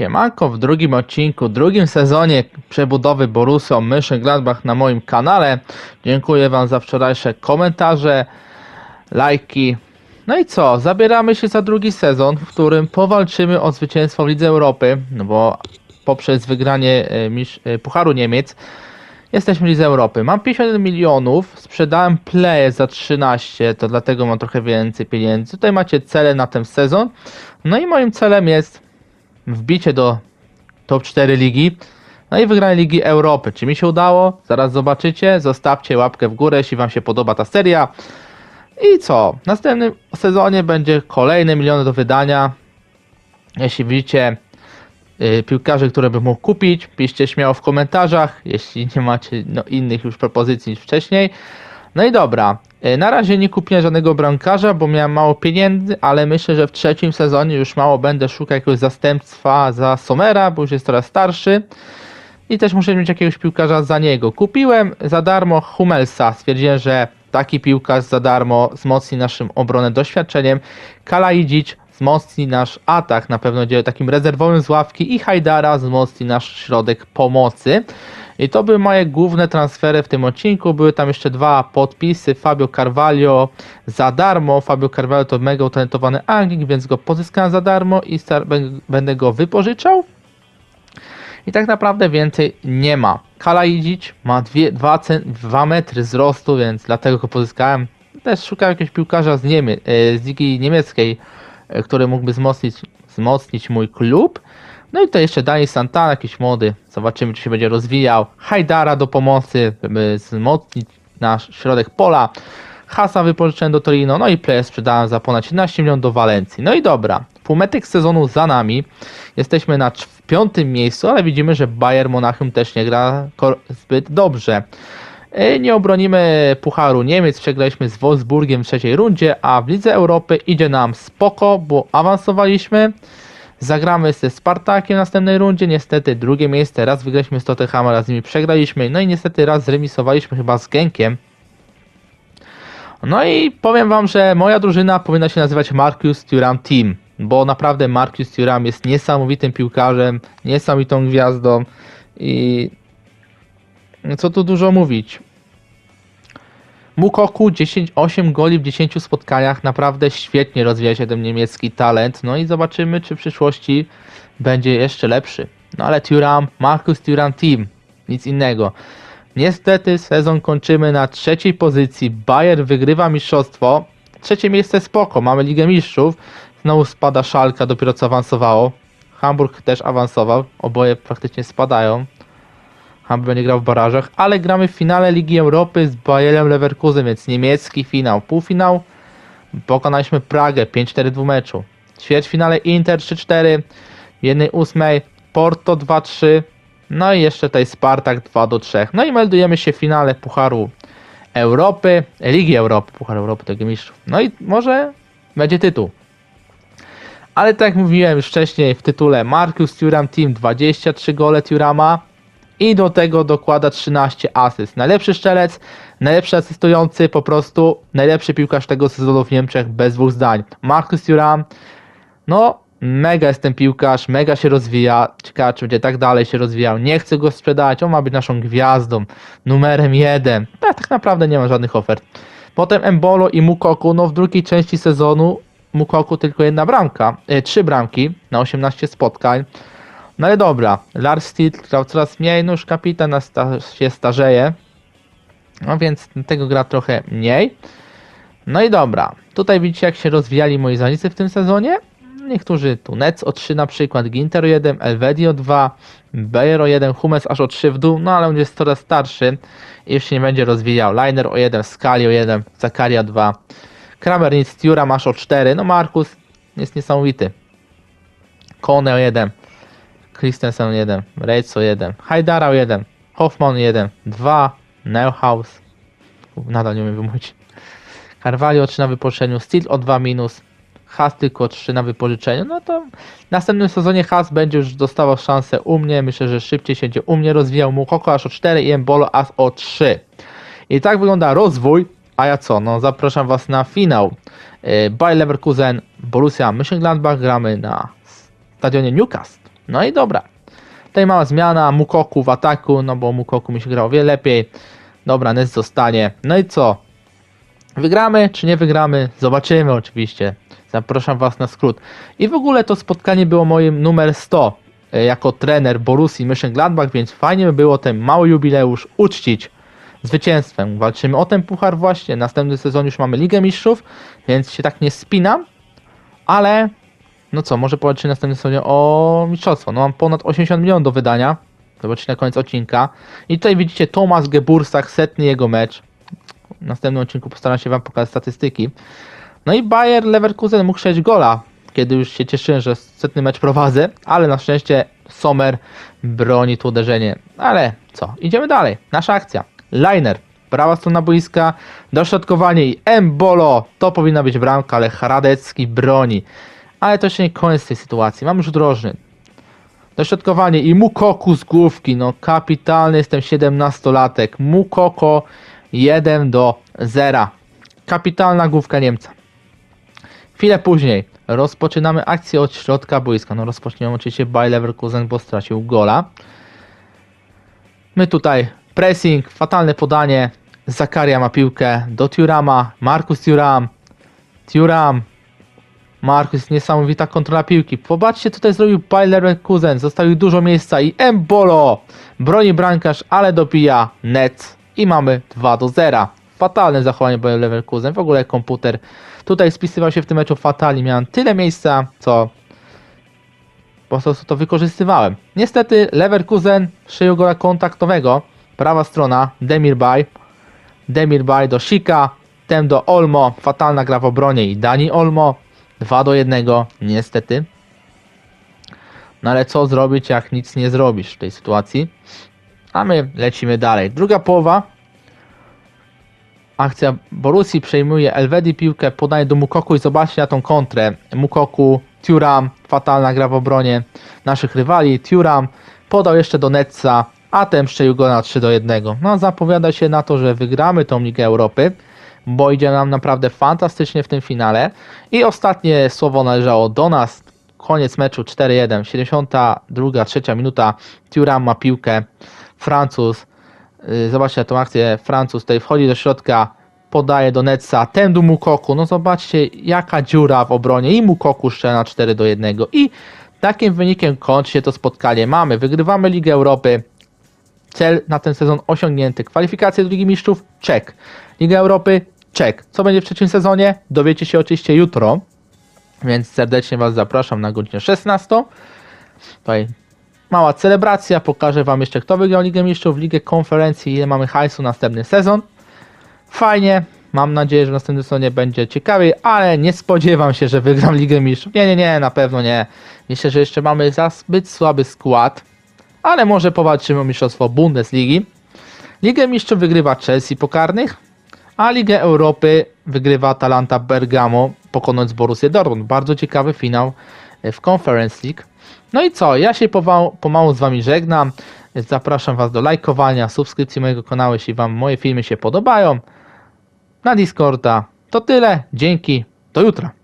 Siemanko, w drugim odcinku, drugim sezonie przebudowy Borussii Mönchengladbach na moim kanale. Dziękuję Wam za wczorajsze komentarze, lajki. No i co, zabieramy się za drugi sezon, w którym powalczymy o zwycięstwo w Lidze Europy, no bo poprzez wygranie e, e, Pucharu Niemiec jesteśmy Lidze Europy. Mam 51 milionów, sprzedałem play za 13, to dlatego mam trochę więcej pieniędzy. Tutaj macie cele na ten sezon. No i moim celem jest wbicie do top 4 ligi. No i wygranie Ligi Europy. Czy mi się udało? Zaraz zobaczycie. Zostawcie łapkę w górę, jeśli Wam się podoba ta seria. I co? W następnym sezonie będzie kolejne miliony do wydania. Jeśli widzicie y, piłkarzy, które bym mógł kupić, piszcie śmiało w komentarzach, jeśli nie macie no, innych już propozycji niż wcześniej. No i dobra, na razie nie kupiłem żadnego bramkarza, bo miałem mało pieniędzy, ale myślę, że w trzecim sezonie już mało będę szukał jakiegoś zastępstwa za Somera, bo już jest coraz starszy. I też muszę mieć jakiegoś piłkarza za niego. Kupiłem za darmo Hummelsa. Stwierdziłem, że taki piłkarz za darmo wzmocni naszą obronę doświadczeniem. Kalaidzic wzmocni nasz atak, na pewno będzie takim rezerwowym z ławki i Hajdara wzmocni nasz środek pomocy. I to były moje główne transfery w tym odcinku. Były tam jeszcze dwa podpisy. Fabio Carvalho za darmo. Fabio Carvalho to mega utalentowany Anglik, więc go pozyskałem za darmo i będę go wypożyczał. I tak naprawdę więcej nie ma. Kalaidzic ma 2 metry wzrostu, więc dlatego go pozyskałem. Też szukałem jakiegoś piłkarza z, Niemie- z ligi niemieckiej, e, który mógłby wzmocnić, wzmocnić mój klub. No i to jeszcze Dani Santana, jakiś młody. Zobaczymy, czy się będzie rozwijał. Hajdara do pomocy, żeby wzmocnić nasz środek pola. Hasa wypożyczyłem do Torino, no i player sprzedałem za ponad 17 milionów do Walencji. No i dobra, półmetek sezonu za nami. Jesteśmy na piątym miejscu, ale widzimy, że Bayern Monachium też nie gra zbyt dobrze. E, Nie obronimy Pucharu Niemiec, przegraliśmy z Wolfsburgiem w trzeciej rundzie, a w Lidze Europy idzie nam spoko, bo awansowaliśmy. Zagramy ze Spartakiem w następnej rundzie. Niestety drugie miejsce, raz wygraliśmy z Tottenhamem, raz z nimi przegraliśmy. No i niestety raz zremisowaliśmy chyba z Genkiem. No i powiem wam, że moja drużyna powinna się nazywać Marcus Thuram Team, bo naprawdę Marcus Thuram jest niesamowitym piłkarzem, niesamowitą gwiazdą i co tu dużo mówić. Mukoku 10, 8 goli w 10 spotkaniach, naprawdę świetnie rozwija się ten niemiecki talent, no i zobaczymy czy w przyszłości będzie jeszcze lepszy. No ale Thuram, Marcus Thuram Team, nic innego. Niestety sezon kończymy na trzeciej pozycji. Bayern wygrywa mistrzostwo. Trzecie miejsce spoko, mamy Ligę Mistrzów. Znowu spada Szalka, dopiero co awansowało. Hamburg też awansował, oboje praktycznie spadają. Hamburg będzie grał w barażach, ale gramy w finale Ligi Europy z Bayerem Leverkusen, więc niemiecki finał. Półfinał pokonaliśmy Pragę 5-4 w meczu. Ćwierćfinale Inter 3-4, w jednej ósmej Porto 2-3, no i jeszcze tutaj Spartak 2 do 3. No i meldujemy się w finale Pucharu Europy, Ligi Europy, Puchar Europy tego mistrzów. No i może będzie tytuł. Ale tak jak mówiłem już wcześniej w tytule Marcus Thuram Team 23 gole Thurama i do tego dokłada 13 asyst. Najlepszy strzelec, najlepszy asystujący, po prostu najlepszy piłkarz tego sezonu w Niemczech bez dwóch zdań. Marcus Thuram, no mega jest ten piłkarz, mega się rozwija. Ciekawe, czy będzie tak dalej się rozwijał. Nie chcę go sprzedać, on ma być naszą gwiazdą, numerem jeden. Ja tak naprawdę nie ma żadnych ofert. Potem Embolo i Mukoku, no w drugiej części sezonu Mukoku tylko jedna bramka, e, trzy bramki na 18 spotkań. No ale dobra, Lars Steel grał coraz mniej, no już kapitan sta się starzeje. No więc tego gra trochę mniej. No i dobra, tutaj widzicie jak się rozwijali moi zawodnicy w tym sezonie. Niektórzy tu Nets o 3 na przykład, Ginter o 1, Elvedi o 2, Bayer o 1, Humes aż o 3 w dół, no ale on jest coraz starszy i już się nie będzie rozwijał. Liner o 1, Skali o 1, Zakaria 2, Kramer nic, Stura masz o 4, no Markus jest niesamowity. Kone o 1, Christensen o 1, Reitz o 1, Hajdara o 1, Hoffman o 1, 2, Neuhaus, nadal nie umiem wymówić. Carvalho 3 na wypożyczeniu, Steel o 2 minus, Has tylko 3 na wypożyczeniu, no to w następnym sezonie Has będzie już dostawał szansę u mnie, myślę, że szybciej się będzie u mnie rozwijał, Mukoko aż o 4 i Embolo aż o 3. I tak wygląda rozwój, a ja co, no zapraszam Was na finał. Yy, Bayer Leverkusen, Borussia Mönchengladbach, gramy na stadionie Newcastle. No i dobra. Tutaj mała zmiana, Mukoku w ataku, no bo Mukoku mi się grał wiele lepiej. Dobra, Nets zostanie. No i co? Wygramy czy nie wygramy? Zobaczymy oczywiście. Zapraszam Was na skrót. I w ogóle to spotkanie było moim numer 100 e, jako trener Borussii Mönchengladbach, więc fajnie by było ten mały jubileusz uczcić zwycięstwem. Walczymy o ten puchar właśnie. Następny sezon już mamy Ligę Mistrzów, więc się tak nie spinam, ale no co, może powalczymy w następnym sezonie o mistrzostwo. No mam ponad 80 milionów do wydania. Zobaczcie na koniec odcinka. I tutaj widzicie Tomasz Gebursach, setny jego mecz. W następnym odcinku postaram się Wam pokazać statystyki. No i Bayer Leverkusen mógł 6 gola, kiedy już się cieszyłem, że setny mecz prowadzę, ale na szczęście Sommer broni to uderzenie. Ale co, idziemy dalej. Nasza akcja. Liner, prawa strona boiska, dośrodkowanie i Embolo. To powinna być bramka, ale Hradecki broni. Ale to jeszcze nie koniec tej sytuacji. Mam już drożny. Dośrodkowanie i Mukoku z główki. No kapitalny, jestem 17-latek. Mukoko 1 do 0. Kapitalna główka Niemca. Chwilę później rozpoczynamy akcję od środka boiska. No rozpoczniemy oczywiście Bayer Leverkusen, bo stracił gola. My tutaj pressing, fatalne podanie. Zakaria ma piłkę do Tiurama. Markus Tiuram. Tiuram. Markus, niesamowita kontrola piłki. Popatrzcie, tutaj zrobił Bayer Leverkusen. Zostawił dużo miejsca i Embolo. Broni brankarz, ale dobija net. I mamy 2 do 0. Fatalne zachowanie Bayer Leverkusen. W ogóle komputer tutaj spisywał się w tym meczu fatalnie. Miałem tyle miejsca, co po prostu to wykorzystywałem. Niestety Leverkusen szyją gola kontaktowego. Prawa strona Demirbay. Demirbay do Sika. Tem do Olmo. Fatalna gra w obronie i Dani Olmo. 2 do 1 niestety. No ale co zrobić jak nic nie zrobisz w tej sytuacji? A my lecimy dalej. Druga połowa. Akcja Borussii przejmuje Elvedi piłkę, podaje do Mukoku i zobaczcie na tą kontrę. Mukoku, Turam, fatalna gra w obronie naszych rywali. Turam podał jeszcze do Netza, a ten strzelił go na 3 do 1. No zapowiada się na to, że wygramy tą Ligę Europy, bo idzie nam naprawdę fantastycznie w tym finale. I ostatnie słowo należało do nas. Koniec meczu 4-1, 72, trzecia minuta. Turam ma piłkę, Francuz Yy, Zobaczcie tą akcję. Francuz tutaj wchodzi do środka, podaje do Netsa, ten do Mukoku. No zobaczcie, jaka dziura w obronie. I Mukoku strzela na 4 do 1. I takim wynikiem kończy się to spotkanie. Mamy, wygrywamy Ligę Europy. Cel na ten sezon osiągnięty. Kwalifikacje do Ligi Mistrzów? Czek. Liga Europy? Czek. Co będzie w trzecim sezonie? Dowiecie się oczywiście jutro. Więc serdecznie Was zapraszam na godzinę 16. Tutaj mała celebracja, pokażę Wam jeszcze kto wygrał Ligę Mistrzów, Ligę Konferencji, ile mamy hajsu następny sezon. Fajnie, mam nadzieję, że w następnym sezonie będzie ciekawiej, ale nie spodziewam się, że wygram Ligę Mistrzów. Nie, nie, nie, na pewno nie. Myślę, że jeszcze mamy za zbyt słaby skład, ale może powalczymy o mistrzostwo Bundesligi. Ligę Mistrzów wygrywa Chelsea pokarnych, a Ligę Europy wygrywa Atalanta Bergamo, pokonując Borussię Dortmund. Bardzo ciekawy finał w Conference League. No i co? Ja się pomału z Wami żegnam. Zapraszam Was do lajkowania, subskrypcji mojego kanału, jeśli Wam moje filmy się podobają. Na Discorda. To tyle. Dzięki. Do jutra.